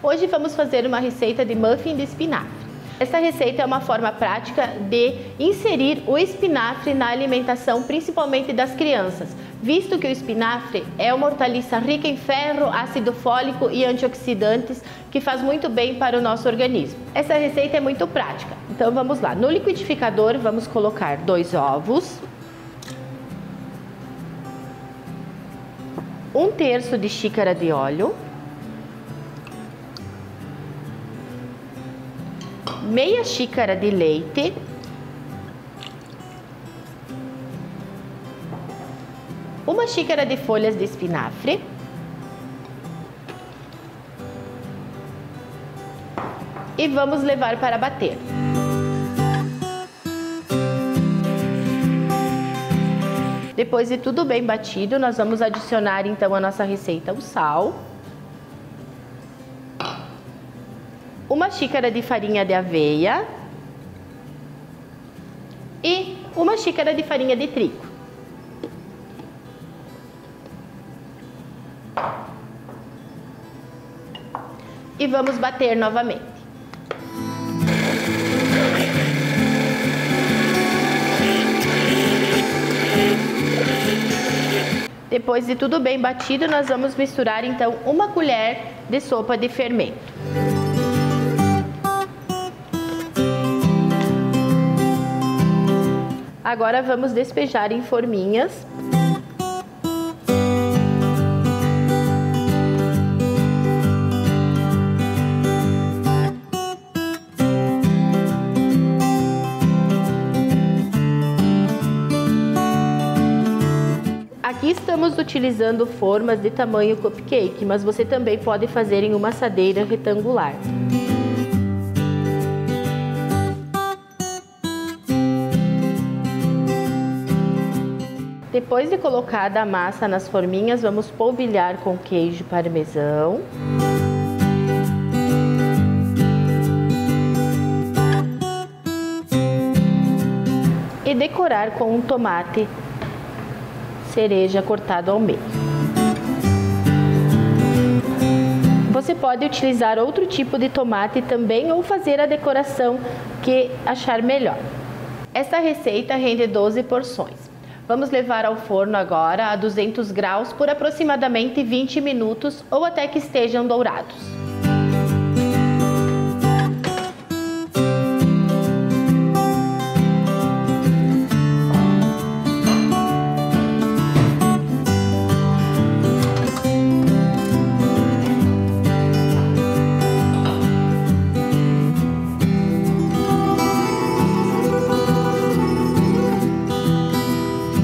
Hoje vamos fazer uma receita de muffin de espinafre. Essa receita é uma forma prática de inserir o espinafre na alimentação, principalmente das crianças, visto que o espinafre é uma hortaliça rica em ferro, ácido fólico e antioxidantes que faz muito bem para o nosso organismo. Essa receita é muito prática, então vamos lá. No liquidificador vamos colocar dois ovos, um terço de xícara de óleo, meia xícara de leite, uma xícara de folhas de espinafre, e vamos levar para bater. Depois de tudo bem batido, nós vamos adicionar então a nossa receita o sal. Uma xícara de farinha de aveia e uma xícara de farinha de trigo. E vamos bater novamente. Depois de tudo bem batido, nós vamos misturar então uma colher de sopa de fermento. Agora vamos despejar em forminhas. Aqui estamos utilizando formas de tamanho cupcake, mas você também pode fazer em uma assadeira retangular. Depois de colocada a massa nas forminhas, vamos polvilhar com queijo parmesão. E decorar com um tomate cereja cortado ao meio. Você pode utilizar outro tipo de tomate também ou fazer a decoração que achar melhor. Esta receita rende 12 porções. Vamos levar ao forno agora a 200 graus por aproximadamente 20 minutos ou até que estejam dourados.